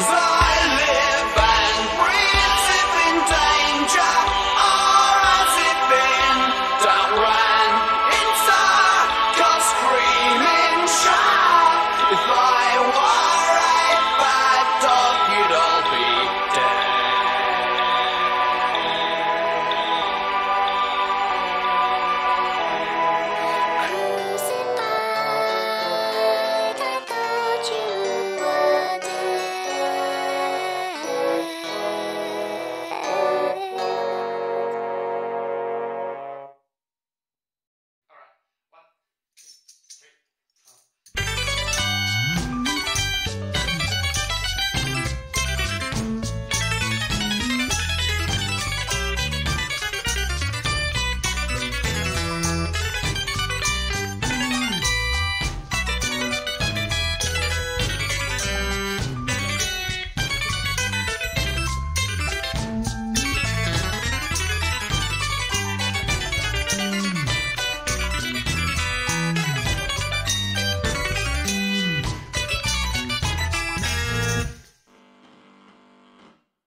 Zara.